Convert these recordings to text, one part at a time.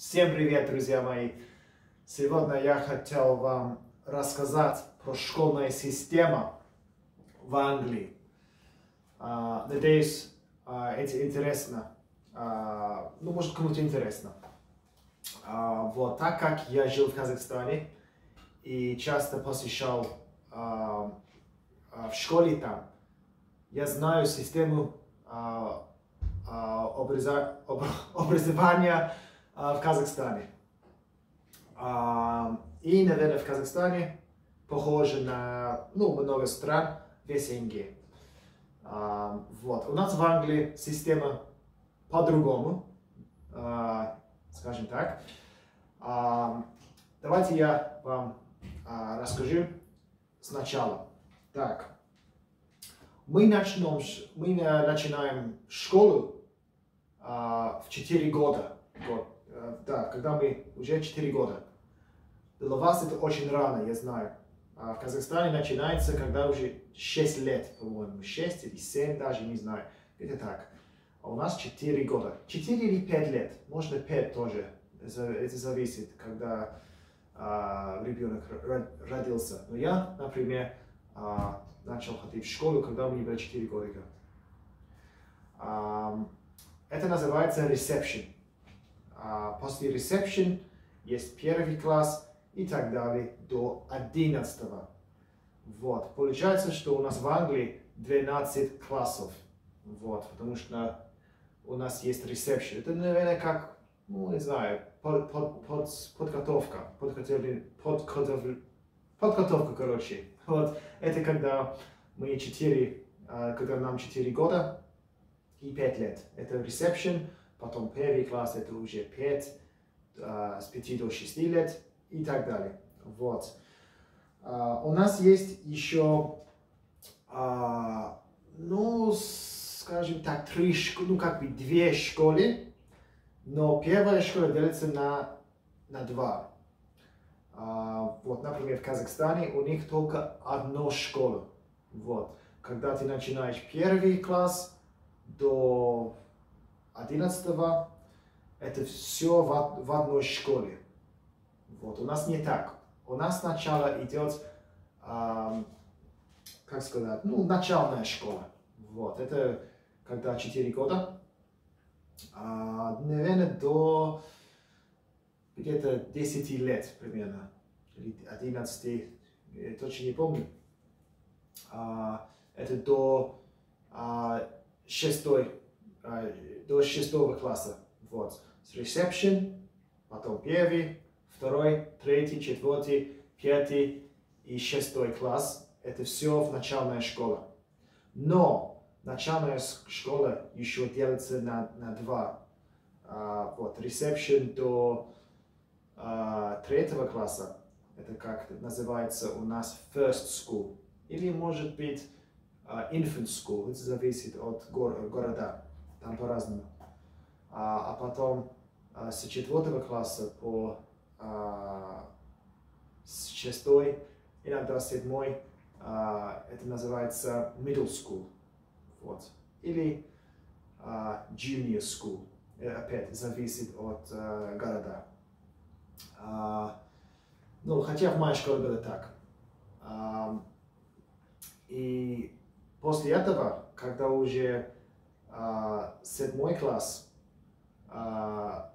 Всем привет, друзья мои! Сегодня я хотел вам рассказать про школьную систему в Англии. А, надеюсь, а, это интересно. А, ну, может, кому-то интересно. Вот, так как я жил в Казахстане и часто посещал в школе там, я знаю систему образования в Казахстане. И, наверное, в Казахстане похоже на ну, много стран в СНГ. Вот. У нас в Англии система по-другому, скажем так. Давайте я вам расскажу сначала. Так, мы начнем, мы начинаем школу в 4 года. Год. Э, да, когда мы уже 4 года. Для вас это очень рано, я знаю. А в Казахстане начинается, когда уже 6 лет, по-моему, 6 или 7 даже, не знаю. Это так. А у нас 4 года. 4 или 5 лет, можно 5 тоже. Это зависит, когда а, ребенок родился. Но я, например, а, начал ходить в школу, когда мне было 4 года. А, это называется reception. А после reception есть первый класс и так далее до 11. Вот. Получается, что у нас в Англии 12 классов. Вот. Потому что у нас есть reception. Это, наверное, как, ну, не знаю, под, под, под, подготовка. Подготовление, подготовление, подготовка, короче. Вот. Это когда мы 4, а, когда нам 4 года и 5 лет. Это reception потом первый класс это уже 5, с 5 до 6 лет и так далее. Вот. У нас есть еще, ну, скажем так, три, ну, как бы две школы, но первая школа делится на, на два. Вот, например, в Казахстане у них только одна школа. Вот. Когда ты начинаешь первый класс до 11 это все в, в одной школе. Вот, у нас не так. У нас сначала идет, эм, как сказать, ну, начальная школа. Вот, это когда 4 года. А, наверное, до где-то 10 лет примерно. Или 11, я точно не помню. А, это до а, 6 а, до шестого класса. Вот. С reception, потом первый, второй, третий, четвертый, пятый и шестой класс. Это все в начальная школа. Но начальная школа еще делится на, на два. А, вот, reception до а, третьего класса. Это как называется у нас first school. Или может быть uh, infant school. Это зависит от гор города там по-разному. А, а потом а, с четвертого класса по а, с шестой, иногда седьмой, а, это называется middle school. Вот. Или а, junior school. Это опять зависит от а, города. А, ну, хотя в моей школе было так. А, и после этого, когда уже а, седьмой класс, а,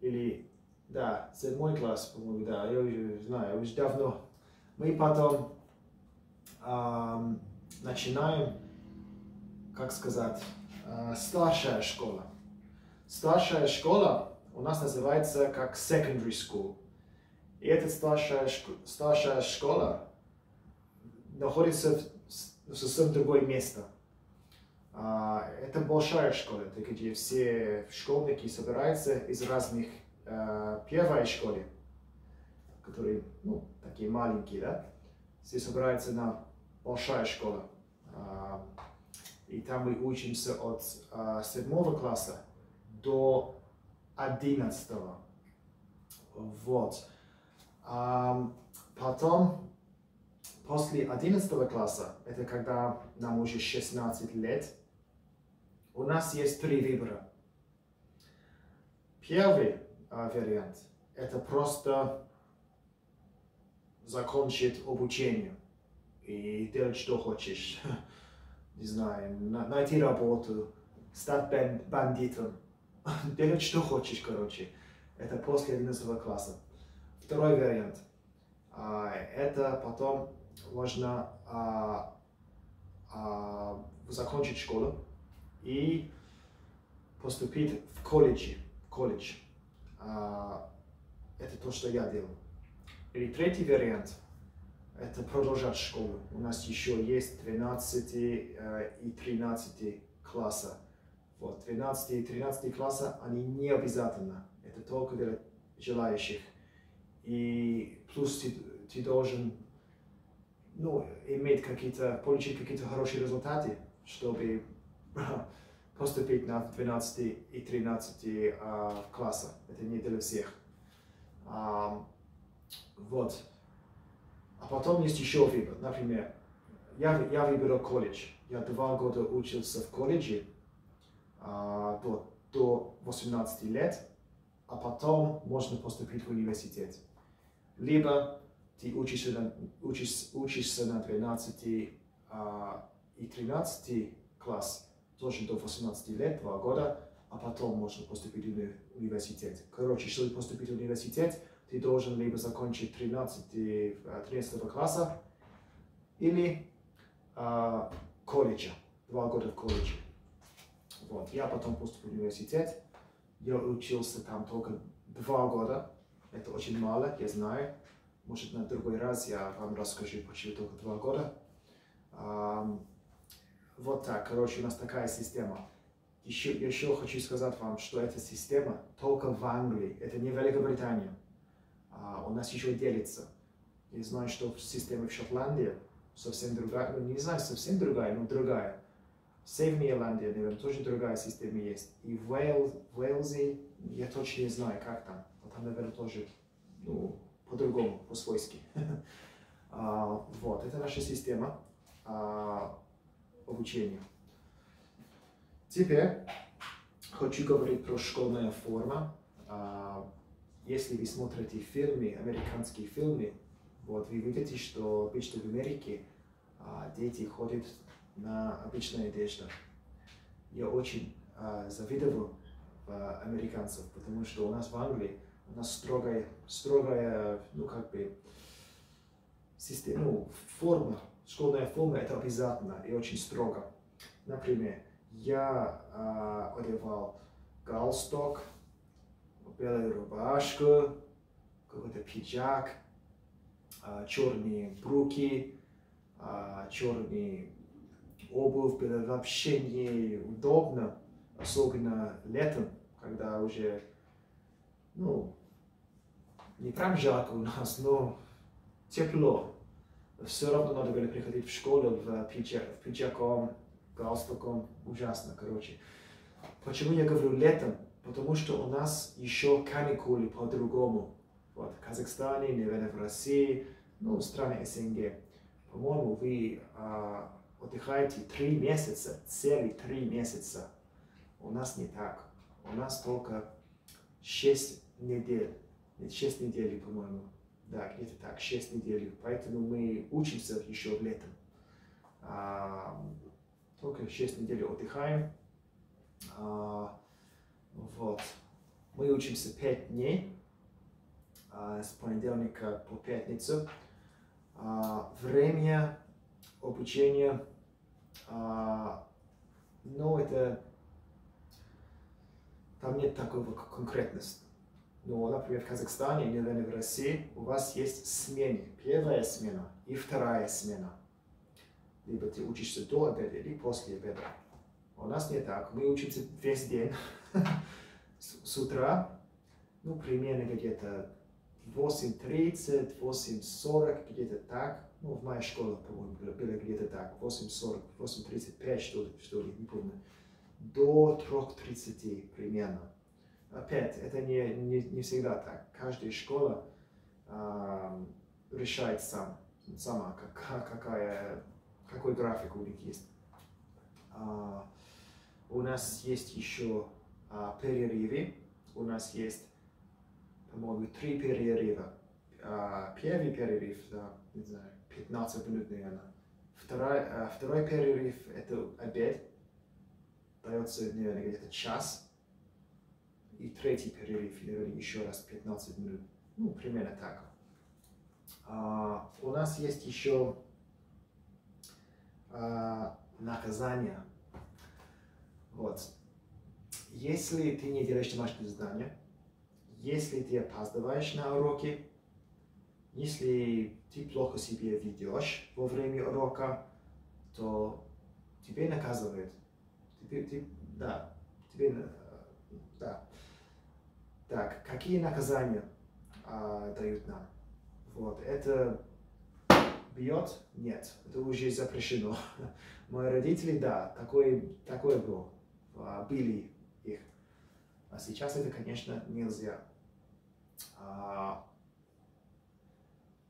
или, да, седьмой класс, по-моему, да, я уже знаю, уже давно. Мы потом а, начинаем, как сказать, а, старшая школа. Старшая школа у нас называется как secondary school. И эта старшая, старшая школа находится в, совсем другое место. А, это большая школа, это где все школьники собираются из разных а, первой школы, которые, ну, такие маленькие, да, все собираются на большая школа. А, и там мы учимся от седьмого класса до одиннадцатого. Вот. Потом, после одиннадцатого класса, это когда нам уже 16 лет, у нас есть три выбора. Первый, а, вариант. Это просто закончить обучение и делать, что хочешь. Не знаю, найти работу, стать бандитом, делать, что хочешь, короче. Это после 11 класса. Второй вариант. А, это потом можно а, закончить школу и поступить в колледж. колледж. Это то, что я делал. Или третий вариант – это продолжать школу. У нас еще есть 12 э, и 13 класса. Вот, 12 и 13 класса, они не обязательно. Это только для желающих. И плюс ты, ты должен ну, иметь какие-то, получить какие-то хорошие результаты, чтобы поступить на 12 и 13 а, класса. Это не для всех. А, вот. А потом есть еще выбор. Например, я, я выбрал колледж. Я два года учился в колледже а, до, до 18 лет, а потом можно поступить в университет. Либо ты учишься на, учишь, учишься на 12 а, и 13 класс, тоже до 18 лет, 2 года, а потом можно поступить в университет. Короче, чтобы поступить в университет, ты должен либо закончить 13, 13 класса, или а, колледжа, 2 года в колледже. Вот. Я потом поступил в университет, я учился там только 2 года, это очень мало, я знаю, может, на другой раз я вам расскажу, почему только два года. Вот так, короче, у нас такая система. Еще, еще хочу сказать вам, что эта система только в Англии, это не Великобритания. А, у нас еще делится. Я знаю, что система в Шотландии совсем другая, ну не знаю, совсем другая, но другая. В Северной Ирландии, наверное, тоже другая система есть. И в Уэльзе, я точно не знаю, как там. Но там, наверное, тоже ну, по-другому, по-свойски. а, вот, это наша система а, обучения. Теперь хочу говорить про школьную форму. А, если вы смотрите фильмы, американские фильмы, вот вы видите, что обычно в Америке а, дети ходят на обычную одежду. Я очень а, завидовал американцев, потому что у нас в Англии у нас строгая, строгая, ну как бы, система, ну, форма, школьная форма это обязательно и очень строго. Например, я э, одевал галстук, белую рубашку, какой-то пиджак, э, черные брюки, э, черные обувь, было вообще неудобно, особенно летом, когда уже ну, не прям жарко у нас, но тепло. Все равно надо было приходить в школу в, пиджак, в пиджаком, галстуком, ужасно, короче. Почему я говорю летом? Потому что у нас еще каникулы по-другому. Вот, в Казахстане, наверное, в России, ну, в стране СНГ. По-моему, вы а, отдыхаете три месяца, целые три месяца. У нас не так. У нас только шесть недель. 6 недель, по-моему. Да, где-то так, 6 недель. Поэтому мы учимся еще летом. А, только 6 недель отдыхаем. А, вот. Мы учимся 5 дней. А, с понедельника по пятницу. А, время обучения, а, ну, это там нет такого конкретности. Но, например, в Казахстане или, наверное, в России у вас есть смены. Первая смена и вторая смена. Либо ты учишься до обеда или после обеда. У нас не так. Мы учимся весь день. С утра, ну, примерно где-то 8.30, 8.40, где-то так. Ну, в моей школе, по-моему, было где-то так. 8.40, 8.35, что ли, что ли, не помню. До 3.30 примерно опять, это не, не, не всегда так. Каждая школа э, решает сам, сама, как, какая, какой график у них есть. А, у нас есть еще а, перерывы, у нас есть по-моему, три перерыва. А, первый перерыв, да, не знаю, 15 минут, наверное. Второй, а, второй перерыв – это обед. Дается, наверное, где-то час. И третий перерыв, еще раз 15 минут. Ну, примерно так. А, у нас есть еще а, наказание. Вот. Если ты не делаешь домашнее задание, если ты опаздываешь на уроки, если ты плохо себя ведешь во время урока, то тебе наказывают. Тебе, ты, да, тебе. Так, какие наказания а, дают нам? Вот, это бьет? Нет, это уже запрещено. Мои родители, да, такое, такое было, а, были их. А сейчас это, конечно, нельзя. А,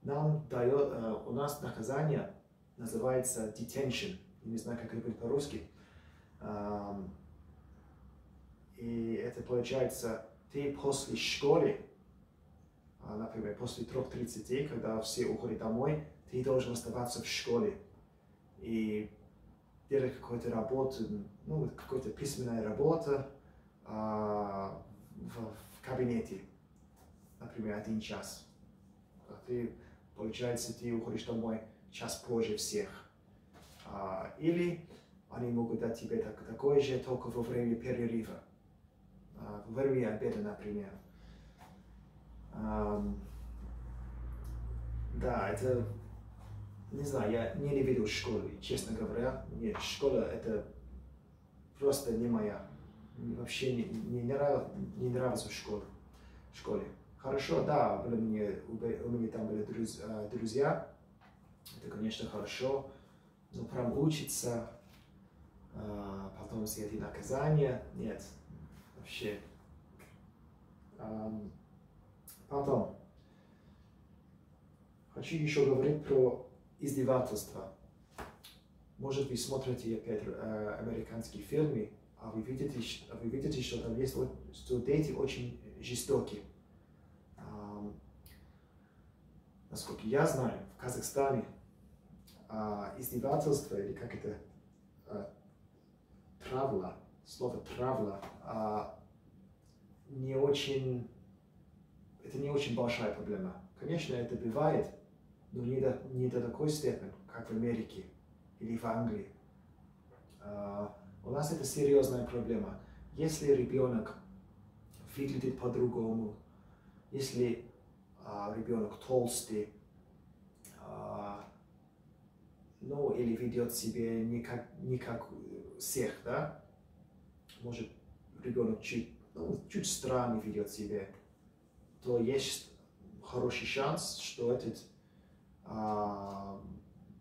нам дает, э, у нас наказание называется detention, не знаю, как это будет по-русски. И это получается, ты после школы, а, например, после 3.30, когда все уходят домой, ты должен оставаться в школе и делать какую-то работу, ну, какая-то письменная работа а, в, в кабинете, например, один час. А ты Получается, ты уходишь домой час позже всех. А, или они могут дать тебе так, такое же только во время перерыва. А, во время обеда, например. А, да, это, не знаю, я не видел школы, честно говоря. Нет, школа это просто не моя. Вообще не, не, нрав, не нравится школа, школе. Хорошо, да, были мне, у меня там были друзья, друзья, это, конечно, хорошо, но прям учиться, а, потом все эти наказания, нет, вообще. Потом, хочу еще говорить про издевательство. Может, вы смотрите опять э, американские фильмы, а вы видите, вы видите, что там есть, что дети очень жестокие насколько я знаю, в Казахстане а, издевательство, или как это, а, травла, слово травла, а, не очень, это не очень большая проблема. Конечно, это бывает, но не до, не до такой степени, как в Америке или в Англии. А, у нас это серьезная проблема. Если ребенок выглядит по-другому, если а, ребенок толстый, а, ну или ведет себя не как, не как всех, да, может ребенок чуть, ну, чуть странно ведет себя, то есть хороший шанс, что этот а,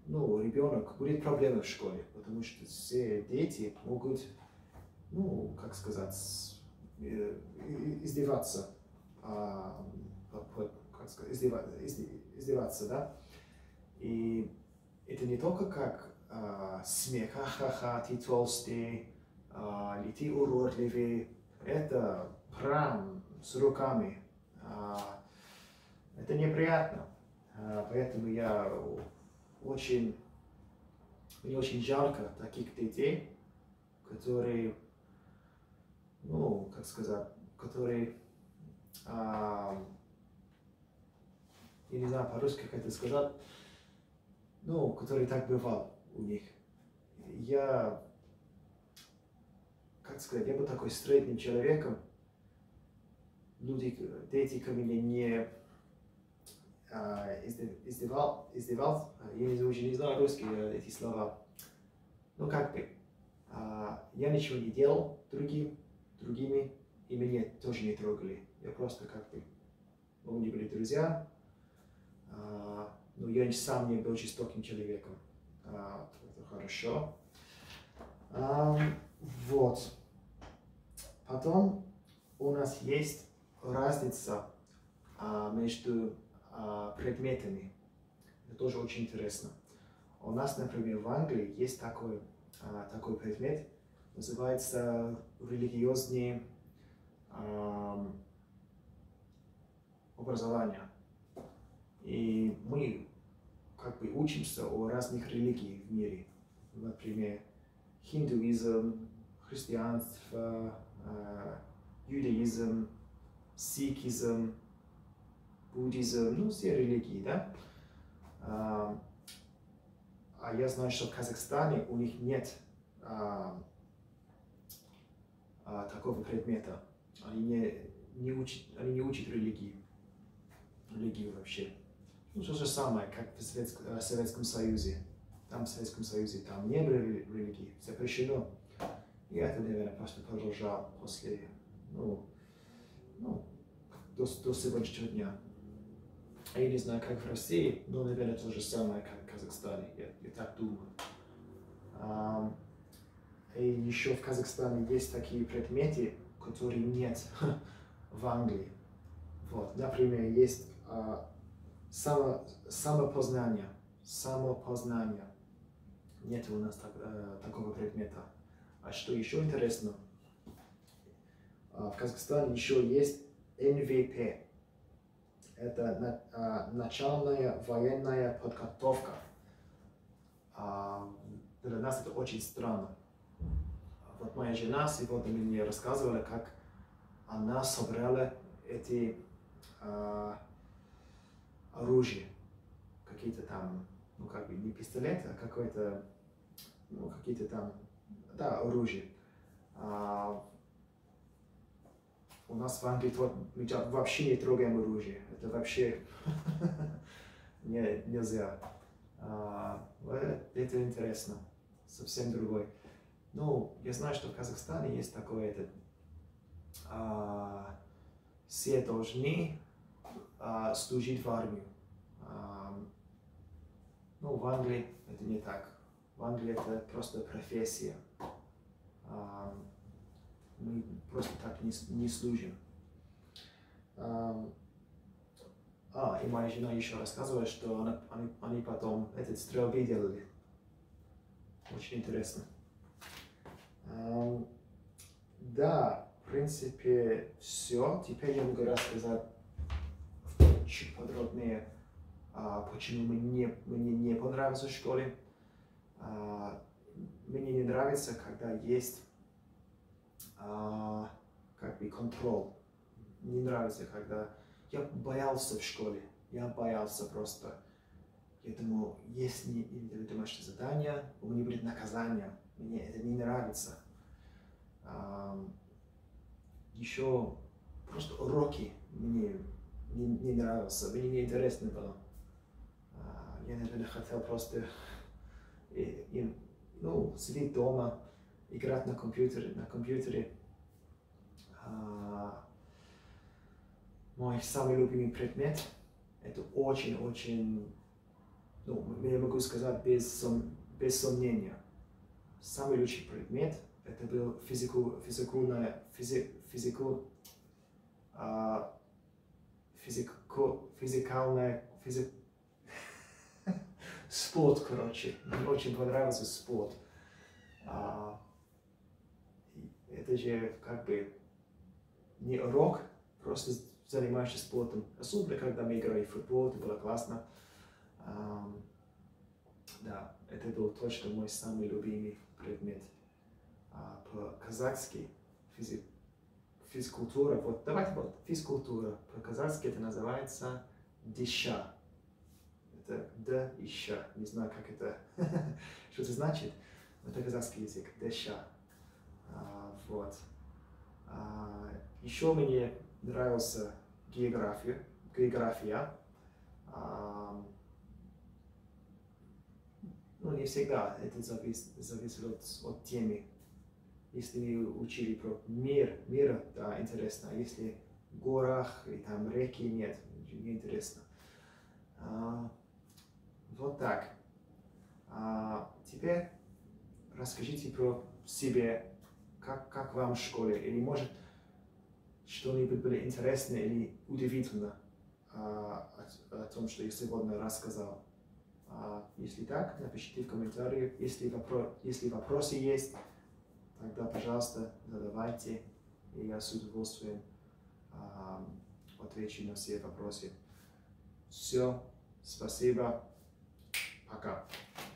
ну, ребенок будет проблемы в школе, потому что все дети могут, ну, как сказать, э, издеваться а, как сказать, издеваться, издеваться, да. И это не только как а, смех, ха-ха-ха, ты толстый, а, или ты уродливый, это прям с руками. А, это неприятно. А, поэтому я очень, мне очень жалко таких детей, которые, ну, как сказать, которые а, я не знаю по-русски, как это сказать, ну, который так бывал у них. Я, как сказать, я был такой средним человеком, люди, дети мне не а, издевал, издевал, я не, уже не знаю русский эти слова, ну как бы, а, я ничего не делал другим, другими, и меня тоже не трогали. Я просто как бы, мы не были друзья, а, но я сам не был жестоким человеком. А, это хорошо. Вот. Потом у нас есть разница а, между предметами. Это тоже очень интересно. У нас, например, в Англии есть такой, такой предмет, называется религиозные образования. И мы как бы учимся о разных религиях в мире. Например, хиндуизм, христианство, э, иудаизм, сикизм, буддизм, ну, все религии, да? А, а я знаю, что в Казахстане у них нет а, а, такого предмета. Они не, не, учат, они не учат религии. Религию вообще. Ну, то же самое, как в Советском, Советском Союзе. Там в Советском Союзе там не было религии, запрещено. И это, наверное, просто продолжал после, ну, ну до, до сегодняшнего дня. Я не знаю, как в России, но, наверное, то же самое, как в Казахстане. Я, я так думаю. И еще в Казахстане есть такие предметы, которые нет в Англии. Вот, например, есть а, само, самопознание. Самопознание. Нет у нас так, а, такого предмета. А что еще интересно, а, в Казахстане еще есть НВП. Это а, начальная военная подготовка. А, для нас это очень странно вот моя жена сегодня мне рассказывала, как она собрала эти оружия, какие-то там, ну как бы не пистолет, а какой-то, ну какие-то там, да, оружие. А, у нас в Англии вот, мы вообще не трогаем оружие. Это вообще не, нельзя. А, это интересно, совсем другой. Ну, я знаю, что в Казахстане есть такое, это, а, все должны а, служить в армию. А, ну, в Англии это не так. В Англии это просто профессия. А, мы просто так не, не служим. А, а, и моя жена еще рассказывала, что она, они, они потом этот стрельбы делали. Очень интересно. Да, в принципе, все. Теперь я могу рассказать чуть подробнее, а, почему мне, мне не понравилось в школе. А, мне не нравится, когда есть а, как бы контроль. Не нравится, когда я боялся в школе. Я боялся просто. Я думаю, если не домашнее задание, у меня будет наказание. Мне это не нравится еще просто уроки мне не, не нравился, мне не интересно было. А, я, наверное, хотел просто и, и, ну, сидеть дома, играть на компьютере. На компьютере. А, мой самый любимый предмет это очень-очень, ну, я могу сказать без, без сомнения, самый лучший предмет это был физику, физикальная, физи, физику, а, физику, физикальная, физик... спорт, короче. Мне очень понравился спорт. А, это же как бы не урок, просто занимаешься спортом. Особенно, когда мы играли в футбол, это было классно. А, да, это был точно мой самый любимый предмет по-казахски физи, физкультура, вот давайте вот физкультура, по-казахски это называется диша. Это д и ща. Не знаю, как это, что это значит. Это казахский язык, диша. А, вот. А, еще мне нравился география, география. А, ну, не всегда это зависит, зависит от, от темы, если мы учили про мир, мир, да, интересно, а если в горах и там реки нет, не интересно. А, вот так. А, теперь расскажите про себе, как, как вам в школе, или может что-нибудь было интересно или удивительно а, о, о том, что я сегодня рассказал. А, если так, напишите в комментариях. Если, вопро если вопросы есть, тогда, пожалуйста, задавайте, и я с удовольствием э, отвечу на все вопросы. Все, спасибо, 墓。